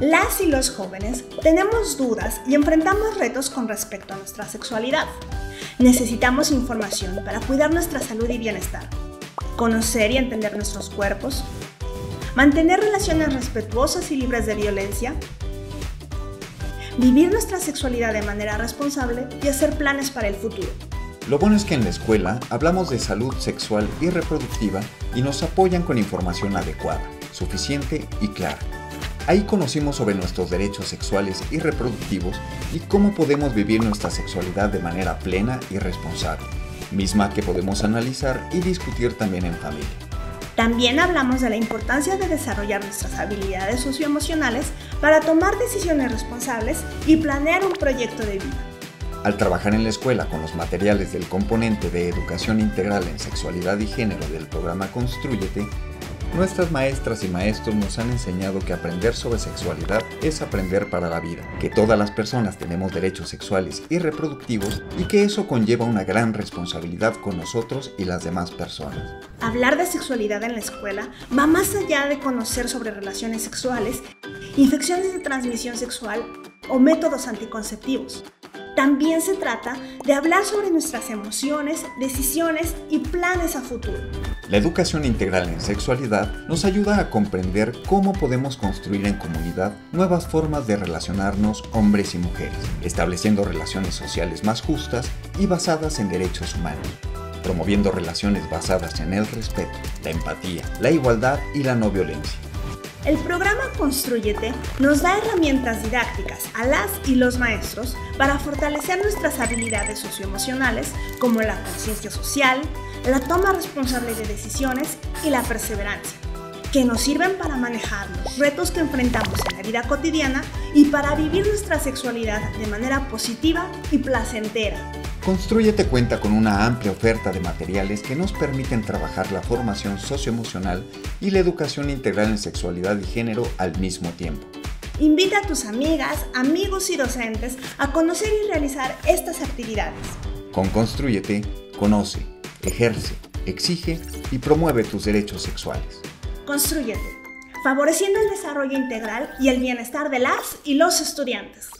Las y los jóvenes tenemos dudas y enfrentamos retos con respecto a nuestra sexualidad. Necesitamos información para cuidar nuestra salud y bienestar, conocer y entender nuestros cuerpos, mantener relaciones respetuosas y libres de violencia, vivir nuestra sexualidad de manera responsable y hacer planes para el futuro. Lo bueno es que en la escuela hablamos de salud sexual y reproductiva y nos apoyan con información adecuada, suficiente y clara. Ahí conocimos sobre nuestros derechos sexuales y reproductivos y cómo podemos vivir nuestra sexualidad de manera plena y responsable, misma que podemos analizar y discutir también en familia. También hablamos de la importancia de desarrollar nuestras habilidades socioemocionales para tomar decisiones responsables y planear un proyecto de vida. Al trabajar en la escuela con los materiales del componente de educación integral en sexualidad y género del programa Construyete, Nuestras maestras y maestros nos han enseñado que aprender sobre sexualidad es aprender para la vida, que todas las personas tenemos derechos sexuales y reproductivos y que eso conlleva una gran responsabilidad con nosotros y las demás personas. Hablar de sexualidad en la escuela va más allá de conocer sobre relaciones sexuales, infecciones de transmisión sexual o métodos anticonceptivos. También se trata de hablar sobre nuestras emociones, decisiones y planes a futuro. La educación integral en sexualidad nos ayuda a comprender cómo podemos construir en comunidad nuevas formas de relacionarnos hombres y mujeres, estableciendo relaciones sociales más justas y basadas en derechos humanos, promoviendo relaciones basadas en el respeto, la empatía, la igualdad y la no violencia. El programa Construyete nos da herramientas didácticas a las y los maestros para fortalecer nuestras habilidades socioemocionales como la conciencia social, la toma responsable de decisiones y la perseverancia, que nos sirven para manejar los retos que enfrentamos en la vida cotidiana y para vivir nuestra sexualidad de manera positiva y placentera. Construyete cuenta con una amplia oferta de materiales que nos permiten trabajar la formación socioemocional y la educación integral en sexualidad y género al mismo tiempo. Invita a tus amigas, amigos y docentes a conocer y realizar estas actividades. Con Construyete, conoce, ejerce, exige y promueve tus derechos sexuales. Construyete, favoreciendo el desarrollo integral y el bienestar de las y los estudiantes.